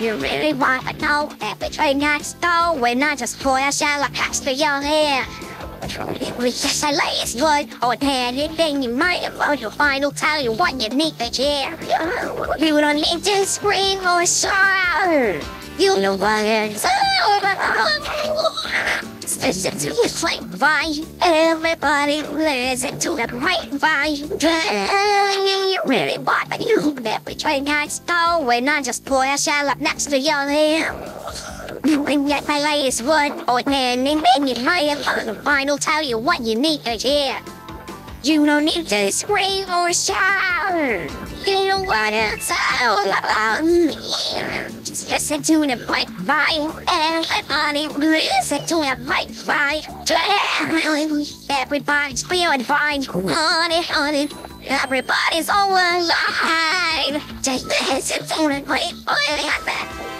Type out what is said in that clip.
You really want to know everything stole when I just pour a shallow past your hair. It was just a lace wood oh, or anything you might have on your final tell you what you need to hear. You don't need to scream or shout. You know what it's Listen to the grapevine. Everybody listen to the grapevine. You really want to you everything I stole when I just pour a shell up next to your hair. When get my latest wood or anything you might have on the final tell you what you need to hear. You don't need to scream or shout. You know what it's all about. me. Just listen to the grapevine. Everybody listen to the grapevine. Everybody's feeling fine. Honey, honey. Everybody's all alive. Just listen to the grapevine.